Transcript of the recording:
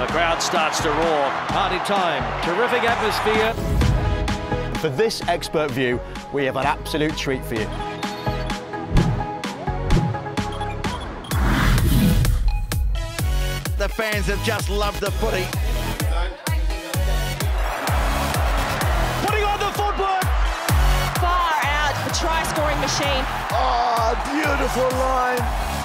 The crowd starts to roar. Party time. Terrific atmosphere. For this expert view, we have an absolute treat for you. The fans have just loved the footy. Putting on the footwork. Far out, the try scoring machine. Oh, beautiful line.